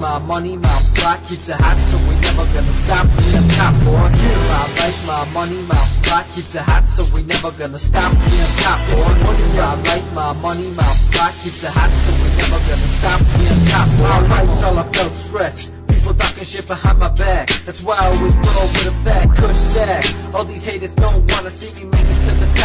my money, my block keeps it hot, so we never gonna stop. We on top, boy. My life, my money, my block keeps it hot, so we never gonna stop. We on top, boy. My life, my money, my block keeps it hot, so we never gonna stop. We on top, boy. My life's all about stress. People talking shit behind my back. That's why I always roll with a fat cush sack. All these haters don't wanna see me make it to the top,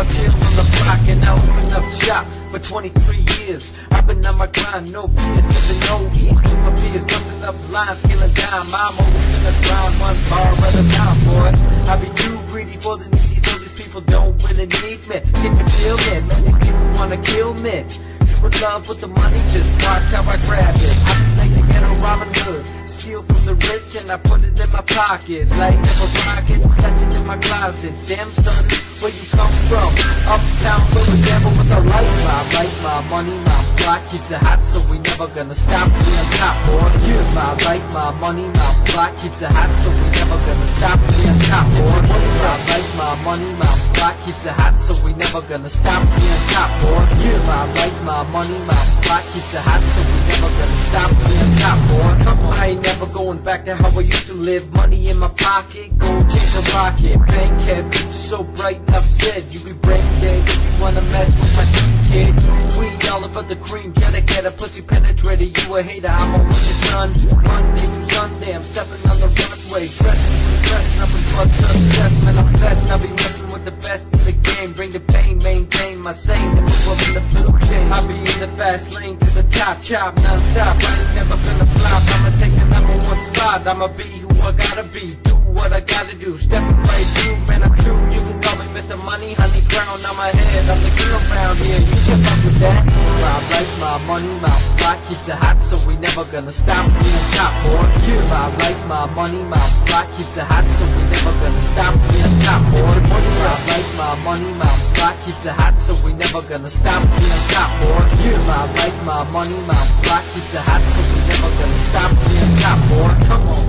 I chill on the block and I open up shop for 23 years. I've been on my grind, no fear, sipping no ease. With my peers, busting up lines, killing dime. I'm always in the grind, one bar at a time, boy. I be too greedy for the needy, so these people don't really need me. Can you feel me? These people wanna kill me. You in love with the money, just watch how I grab it. I be like the ghetto Robin Hood. Steal from the rich and I put it in my pocket. Like never in my closet. Damn son, where you come from? Uptown, where the devil with a light. My life, my money, my block keeps it hot, so we never gonna stop. We on top, boy. Yeah, my life, my money, my block keeps it hot, so we never gonna stop. We on top, boy. My life, my money, my block keeps it hot, so never gonna stop. On top, boy. Yeah, my life, my money, my block keeps it hot, so we never gonna stop. On top, boy. Come on, I ain't never going back to how I used to live. Money in my pocket, gold chains and rocket. Bank head, so bright, enough said. You be brain dead if you wanna mess with my team, kid. We all about the cream, get a get a pussy penetrator. You a hater, I'm a winner, son. Monday through Sunday, I'm stepping on the runway. Dressing, dressing up in drugs, obsessed, man, I'm blessed. I'll be messing with the best in the game. Bring the pain, maintain my sane, and move up in the blue chain. I'll be in the fast lane to the top, chop, non-stop. I ain't never gonna flop. I'ma take the number one spot. I'ma be who I gotta be. Do what I gotta do. Stepping right through, man, I'm true. You can call me Mr. Money, honey, crown on my head. I'm the king around here. You can fuck with that. My life, my money, my block keeps it hot, so we never gonna stop. We top. My money, my block keeps it hot, so we never gonna stop. We on top, boy. My life, my money, my block keeps it hot, so we never gonna stop. We on top, boy. Yeah. My life, my money, my block keeps it hot, so we never gonna stop. We on top, boy. Come on.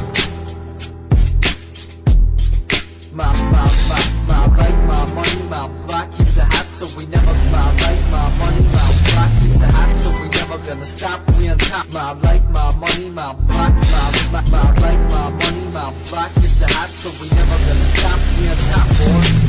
My, my, my, my life, my money, my block keeps it hot, so we never. My life, my money, my block keeps it hot, so we never gonna stop. We on top. My life, my money, my block, my, my, my block is the hot, so we never gonna stop. We're top, boy.